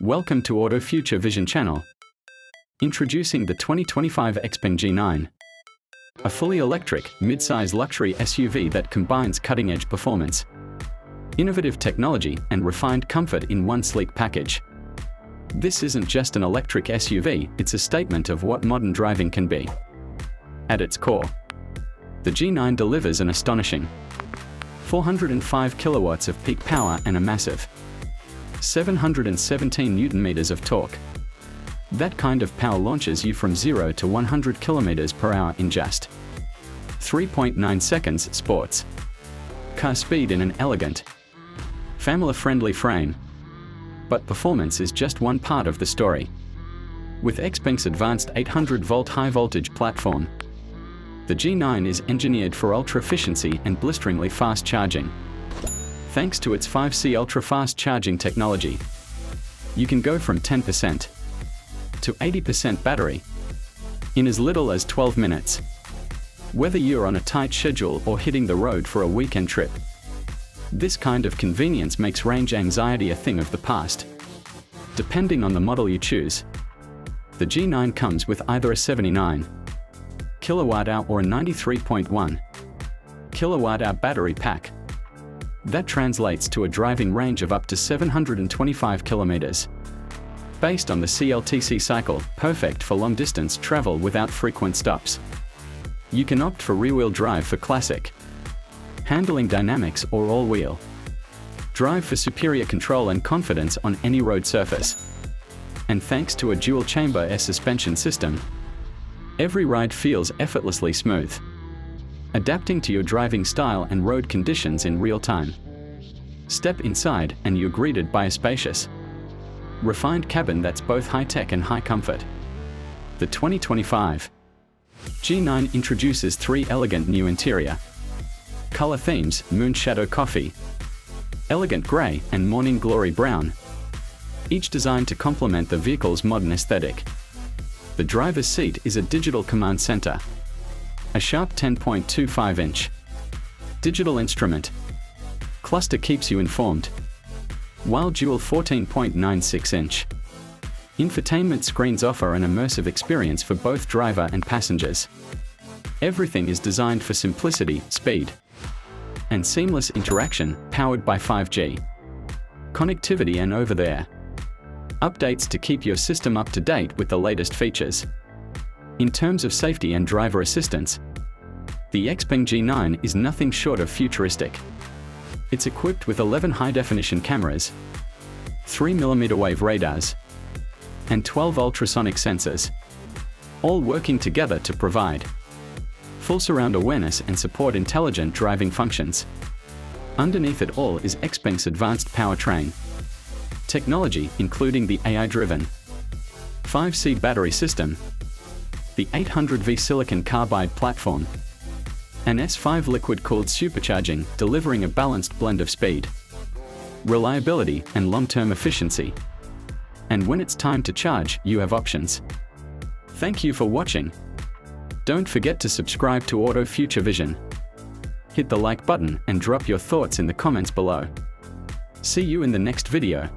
Welcome to Auto Future Vision channel. Introducing the 2025 Xpeng G9. A fully electric, mid-size luxury SUV that combines cutting-edge performance, innovative technology and refined comfort in one sleek package. This isn't just an electric SUV, it's a statement of what modern driving can be. At its core, the G9 delivers an astonishing 405 kilowatts of peak power and a massive 717 newton meters of torque. That kind of power launches you from 0 to 100 kilometers per hour in just 3.9 seconds sports. Car speed in an elegant, family-friendly frame. But performance is just one part of the story. With Xpeng's advanced 800-volt high-voltage platform, the G9 is engineered for ultra-efficiency and blisteringly fast charging. Thanks to its 5C ultra-fast charging technology, you can go from 10% to 80% battery in as little as 12 minutes. Whether you're on a tight schedule or hitting the road for a weekend trip, this kind of convenience makes range anxiety a thing of the past. Depending on the model you choose, the G9 comes with either a 79 kilowatt hour or a 93.1 kilowatt hour battery pack. That translates to a driving range of up to 725 kilometers. Based on the CLTC cycle, perfect for long-distance travel without frequent stops. You can opt for rear-wheel drive for classic, handling dynamics or all-wheel. Drive for superior control and confidence on any road surface. And thanks to a dual-chamber air suspension system, every ride feels effortlessly smooth, adapting to your driving style and road conditions in real time. Step inside and you're greeted by a spacious, refined cabin that's both high-tech and high comfort. The 2025 G9 introduces three elegant new interior color themes, Moon Shadow Coffee, Elegant Grey and Morning Glory Brown, each designed to complement the vehicle's modern aesthetic. The driver's seat is a digital command center, a sharp 10.25-inch digital instrument. Cluster keeps you informed, while dual 14.96-inch infotainment screens offer an immersive experience for both driver and passengers. Everything is designed for simplicity, speed, and seamless interaction powered by 5G. Connectivity and over-the-air. Updates to keep your system up to date with the latest features. In terms of safety and driver assistance, the Xpeng G9 is nothing short of futuristic. It's equipped with 11 high-definition cameras, 3mm wave radars, and 12 ultrasonic sensors, all working together to provide full surround awareness and support intelligent driving functions. Underneath it all is Xpeng's advanced powertrain. Technology including the AI-driven 5C battery system, the 800V silicon carbide platform, An S5 liquid-cooled supercharging delivering a balanced blend of speed, reliability and long-term efficiency. And when it's time to charge, you have options. Thank you for watching. Don't forget to subscribe to Auto Future Vision. Hit the like button and drop your thoughts in the comments below. See you in the next video.